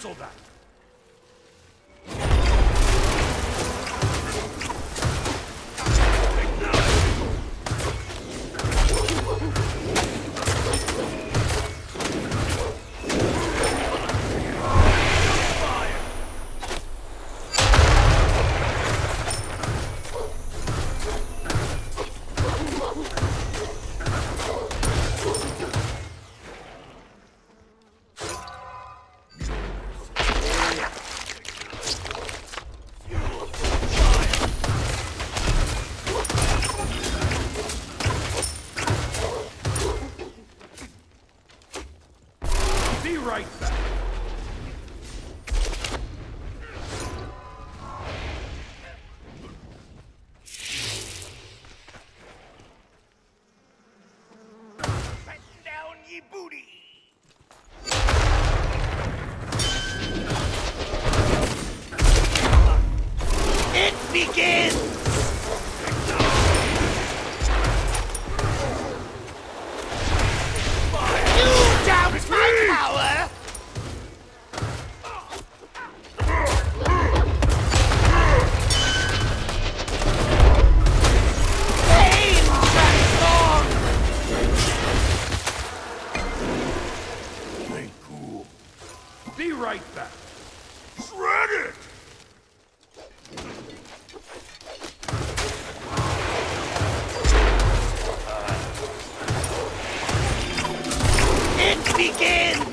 Cancel that! right back. Be right back. Shred it! It begins!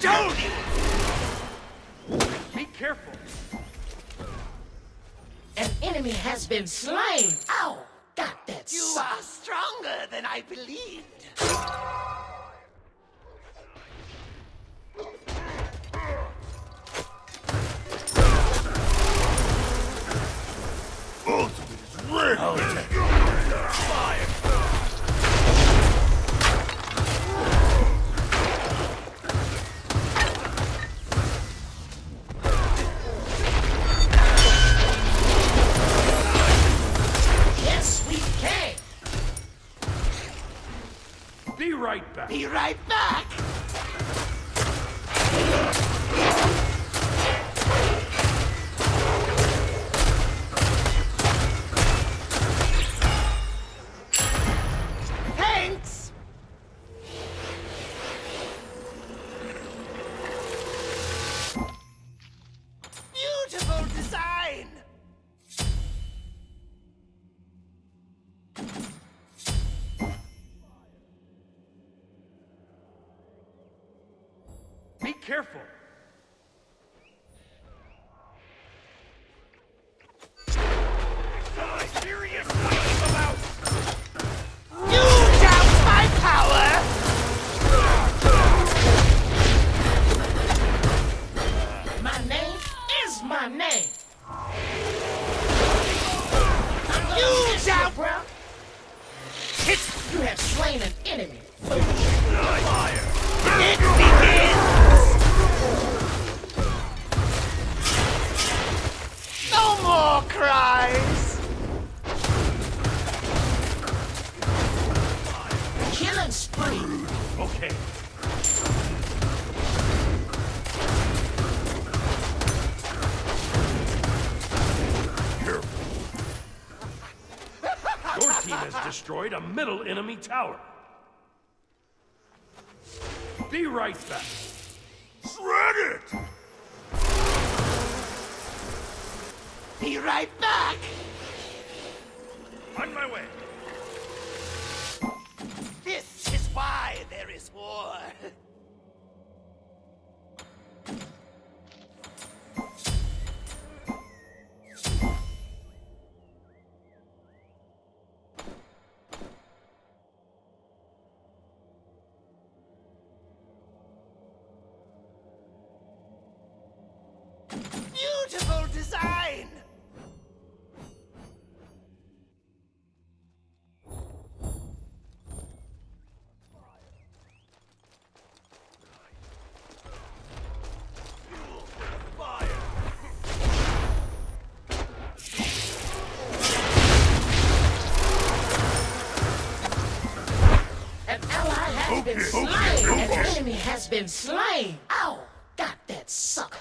Told you! Be careful! An enemy has been slain. Ow! Got that You are stronger than I believed. Be right back! Be right back! Tower. Be right back! Shred it! Be right back! On my way! This is why there is war. Been slain. An enemy has been slain. Ow! Got that sucker.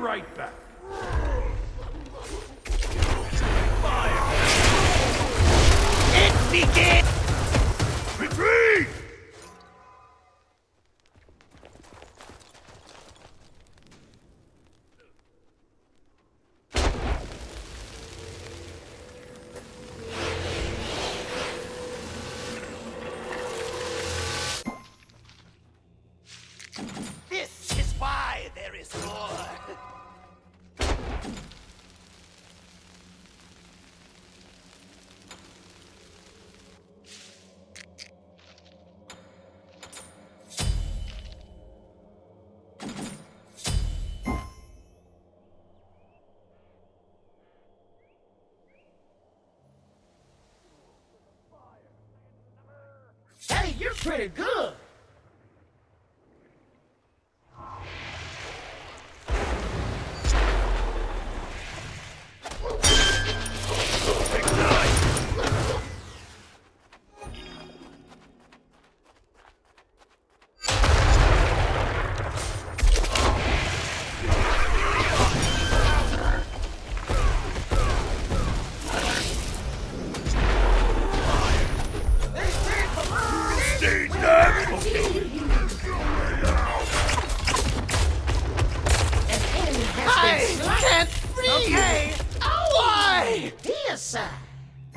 right back. Fire! It begins! pretty good.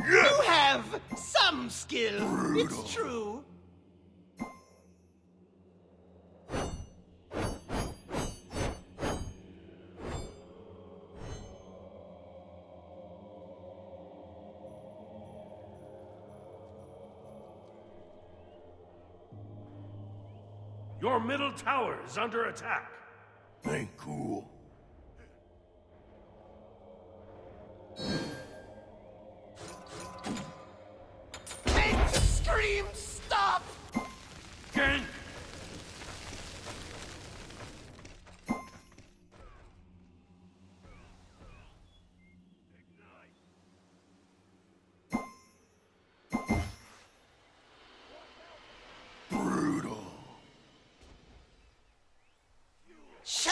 You have some skill. Brutal. It's true. Your middle tower is under attack. Ain't cool.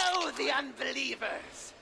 Know the unbelievers!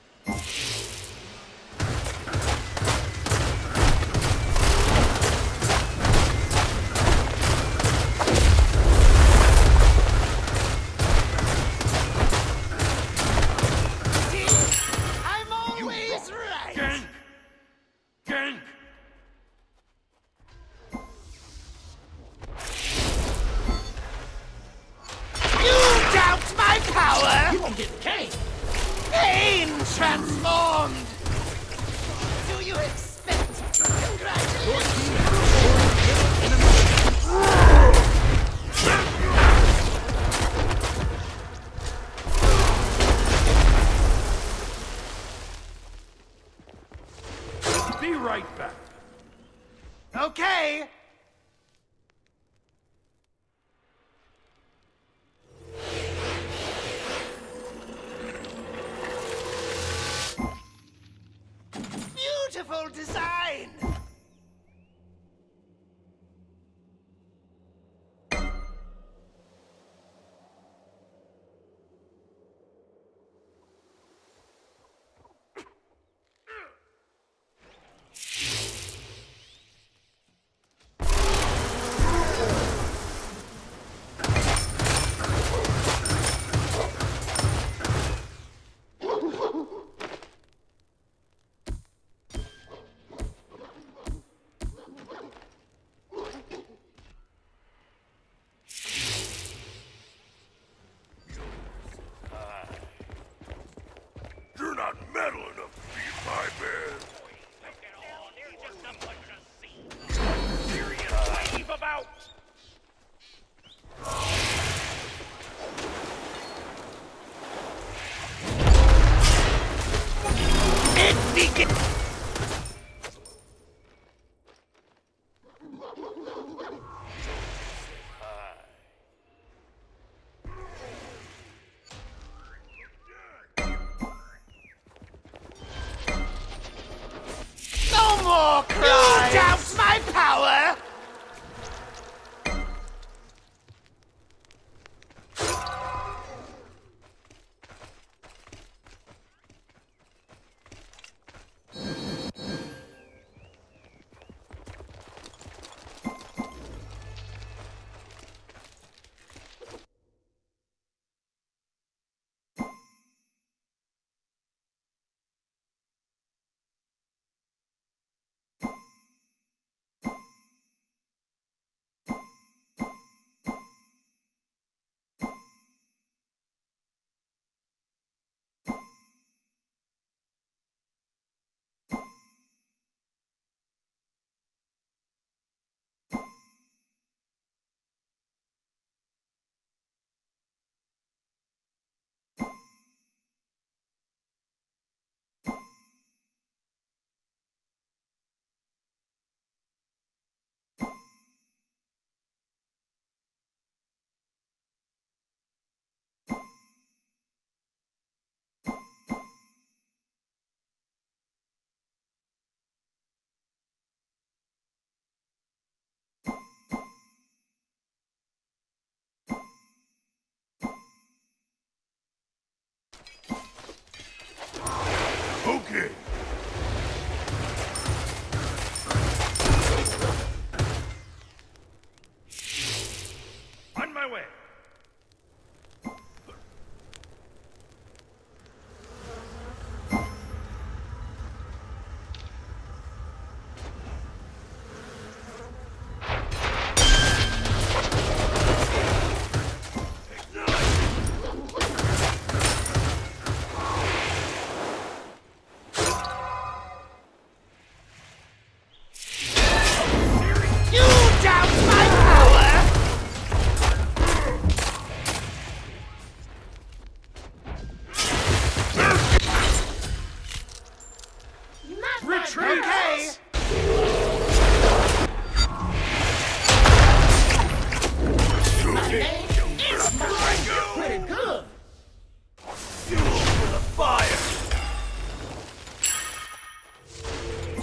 Right back. Okay! Beautiful design!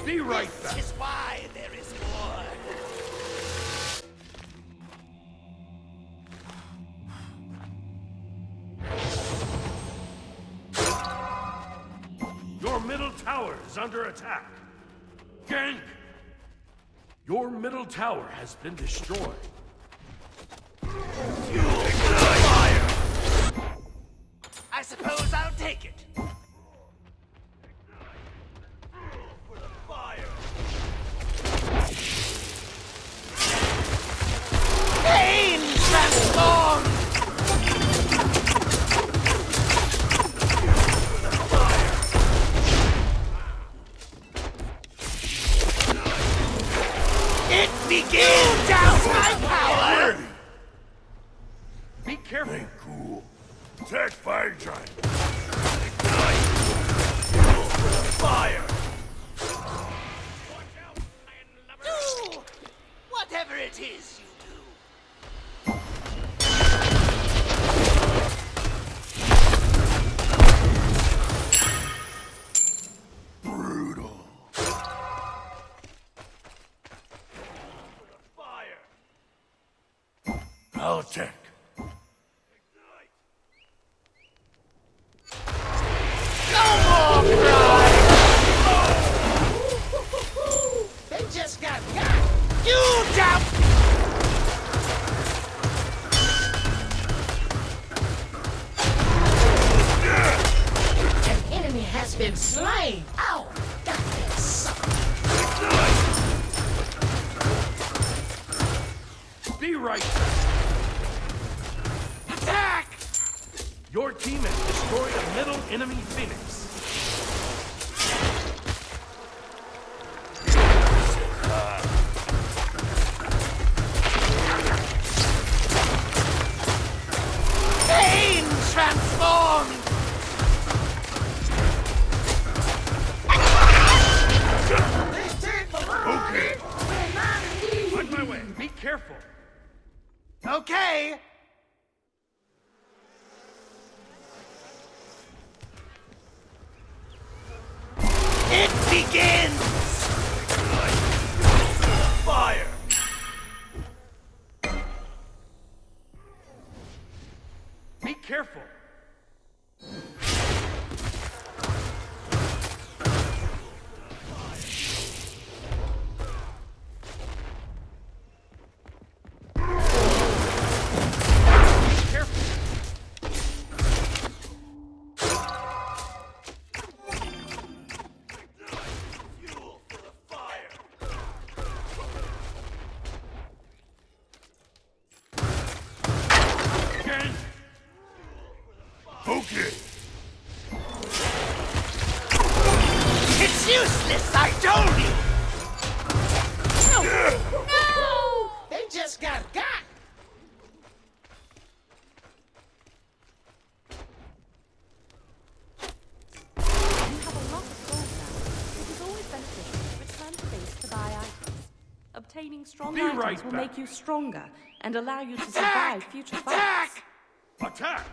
Be right This back. is why there is war. Your middle tower is under attack. Gank! Your middle tower has been destroyed. Fire! I suppose I'll take it. begin! Down my power! Be careful. Cool. Attack fire giant. Slain. Begins! It's useless, I told you! No! They just got got. You have a lot of gold now. It is always beneficial to return to base to buy items. Obtaining strong Be items right will back. make you stronger and allow you to Attack! survive future Attack! fights. Attack. Fire!